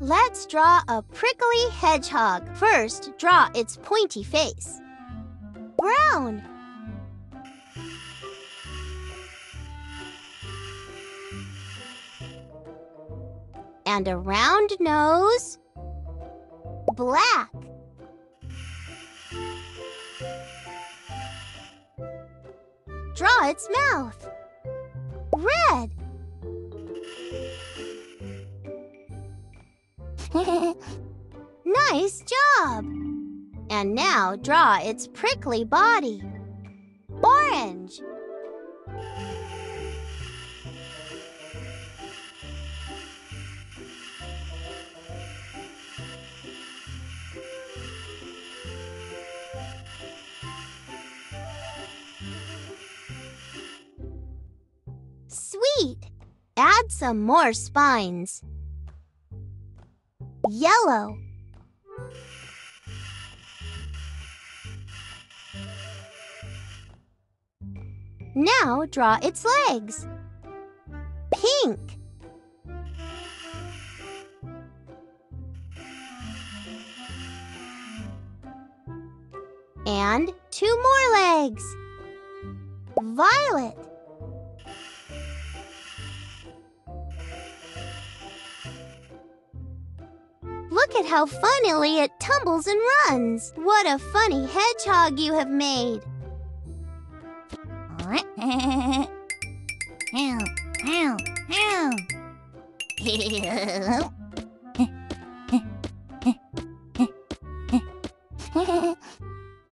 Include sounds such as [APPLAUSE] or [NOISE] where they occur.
Let's draw a prickly hedgehog. First, draw its pointy face. Brown. And a round nose. Black. Draw its mouth. Red. [LAUGHS] nice job! And now draw its prickly body. Orange. Sweet! Add some more spines. Yellow. Now draw its legs. Pink. And two more legs. Violet. Look at how funnily it tumbles and runs. What a funny hedgehog you have made. Meow, meow, meow.